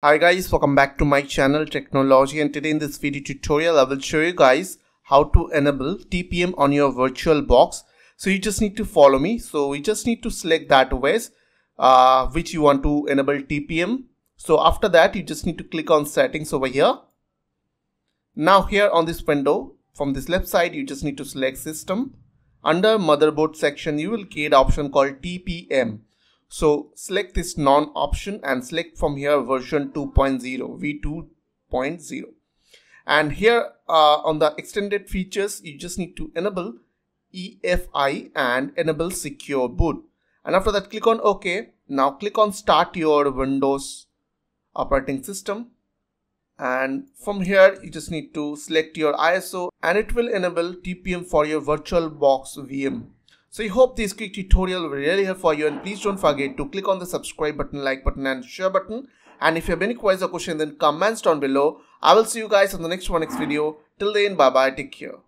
Hi guys, welcome back to my channel Tricknology and today in this video tutorial I will show you guys how to enable TPM on your VirtualBox. So you just need to follow me. So we just need to select that OS uh, which you want to enable TPM. So after that you just need to click on settings over here. Now here on this window from this left side you just need to select system. Under motherboard section you will get option called TPM. So select this non option and select from here version 2.0 v2.0 and here uh, on the extended features you just need to enable EFI and enable secure boot. And after that click on OK. Now click on start your Windows operating system. And from here you just need to select your ISO and it will enable TPM for your VirtualBox VM so I hope this quick tutorial will really help for you and please don't forget to click on the subscribe button, like button and share button. And if you have any questions or questions then comments down below. I will see you guys on the next one next video. Till then bye bye take care.